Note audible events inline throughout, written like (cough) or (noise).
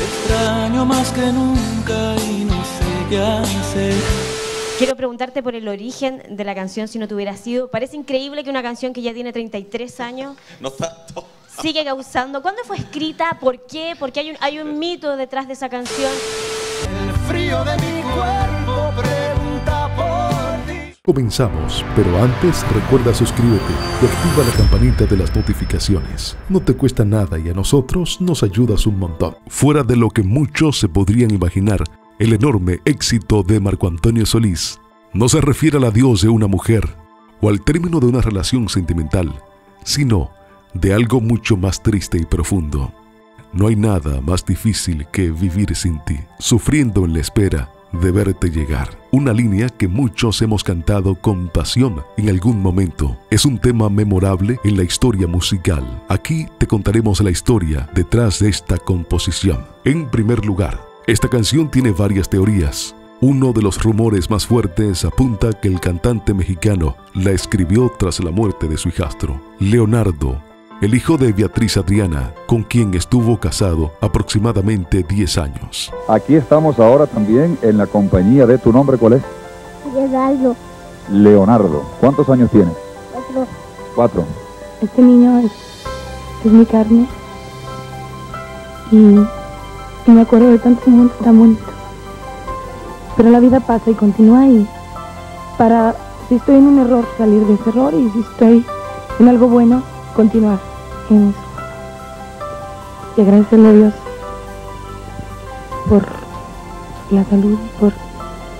extraño más que nunca y no sé qué hacer. Quiero preguntarte por el origen de la canción Si no te hubiera sido. Parece increíble que una canción que ya tiene 33 años (laughs) No tanto. sigue causando. ¿Cuándo fue escrita? ¿Por qué? Porque hay un, hay un mito detrás de esa canción. El frío de mi Comenzamos, pero antes recuerda suscríbete y activa la campanita de las notificaciones. No te cuesta nada y a nosotros nos ayudas un montón. Fuera de lo que muchos se podrían imaginar, el enorme éxito de Marco Antonio Solís no se refiere al adiós de una mujer o al término de una relación sentimental, sino de algo mucho más triste y profundo. No hay nada más difícil que vivir sin ti, sufriendo en la espera de verte llegar. Una línea que muchos hemos cantado con pasión en algún momento. Es un tema memorable en la historia musical. Aquí te contaremos la historia detrás de esta composición. En primer lugar, esta canción tiene varias teorías. Uno de los rumores más fuertes apunta que el cantante mexicano la escribió tras la muerte de su hijastro, Leonardo, el hijo de Beatriz Adriana, con quien estuvo casado aproximadamente 10 años. Aquí estamos ahora también en la compañía de tu nombre, ¿cuál es? Leonardo, Leonardo. ¿Cuántos años tienes? otro, Cuatro. este niño es, es mi carne y, y me acuerdo de tantos momentos tan bonitos. Pero la vida pasa y continúa y para, si estoy en un error, salir de ese error y si estoy en algo bueno, continuar Y agradecerle a Dios por la salud, por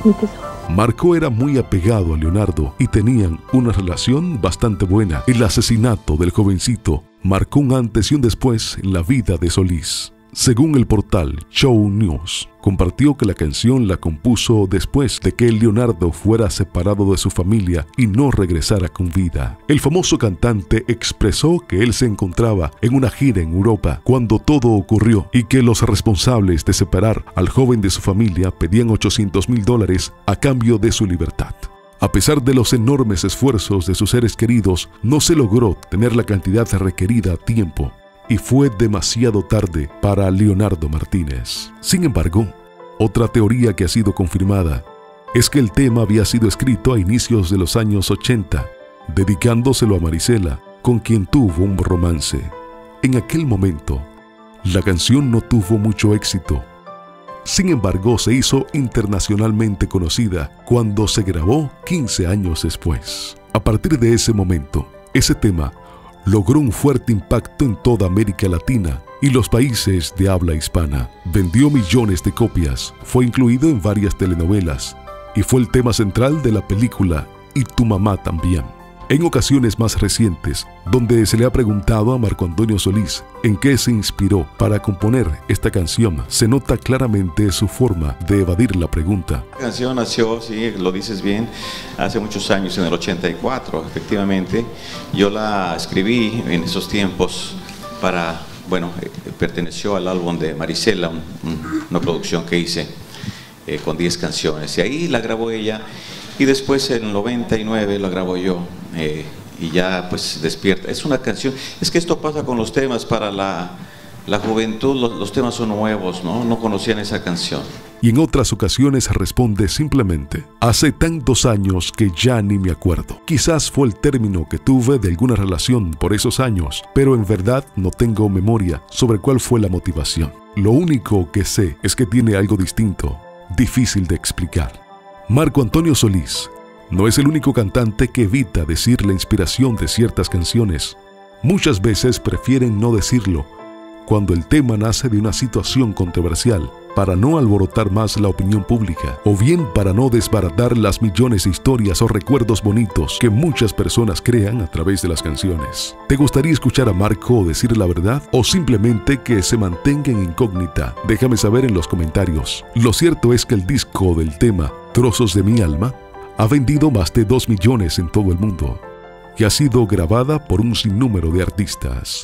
mi tesoro. Marco era muy apegado a Leonardo y tenían una relación bastante buena. El asesinato del jovencito marcó un antes y un después en la vida de Solís. Según el portal Show News, compartió que la canción la compuso después de que Leonardo fuera separado de su familia y no regresara con vida. El famoso cantante expresó que él se encontraba en una gira en Europa cuando todo ocurrió y que los responsables de separar al joven de su familia pedían 800 mil dólares a cambio de su libertad. A pesar de los enormes esfuerzos de sus seres queridos, no se logró tener la cantidad requerida a tiempo y fue demasiado tarde para Leonardo Martínez. Sin embargo, otra teoría que ha sido confirmada es que el tema había sido escrito a inicios de los años 80, dedicándoselo a Marisela, con quien tuvo un romance. En aquel momento, la canción no tuvo mucho éxito. Sin embargo, se hizo internacionalmente conocida cuando se grabó 15 años después. A partir de ese momento, ese tema logró un fuerte impacto en toda América Latina y los países de habla hispana. Vendió millones de copias, fue incluido en varias telenovelas y fue el tema central de la película Y tu mamá también. En ocasiones más recientes, donde se le ha preguntado a Marco Antonio Solís en qué se inspiró para componer esta canción, se nota claramente su forma de evadir la pregunta. La canción nació, sí, lo dices bien, hace muchos años, en el 84, efectivamente. Yo la escribí en esos tiempos para, bueno, eh, perteneció al álbum de Marisela, un- un- una producción que hice eh, con 10 canciones. Y ahí la grabó ella y después en el 99 la grabo yo. Eh, y ya pues despierta. Es una canción, es que esto pasa con los temas para la, la juventud, los, los temas son nuevos, ¿no? No conocían esa canción. y en otras ocasiones responde simplemente, hace tantos años que ya ni me acuerdo. Quizás fue el término que tuve de alguna relación por esos años, pero en verdad no tengo memoria sobre cuál fue la motivación. Lo único que sé es que tiene algo distinto, difícil de explicar. Marco Antonio Solís no es el único cantante que evita decir la inspiración de ciertas canciones. Muchas veces prefieren no decirlo cuando el tema nace de una situación controversial, para no alborotar más la opinión pública, o bien para no desbaratar las millones de historias o recuerdos bonitos que muchas personas crean a través de las canciones. ¿Te gustaría escuchar a Marco decir la verdad o simplemente que se mantenga en incógnita? Déjame saber en los comentarios. Lo cierto es que el disco del tema Trozos de mi alma ha vendido más de 2 millones en todo el mundo y ha sido grabada por un sinnúmero de artistas.